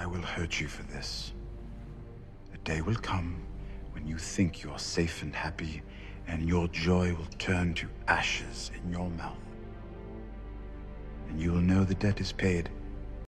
I will hurt you for this. A day will come when you think you're safe and happy, and your joy will turn to ashes in your mouth. And you will know the debt is paid.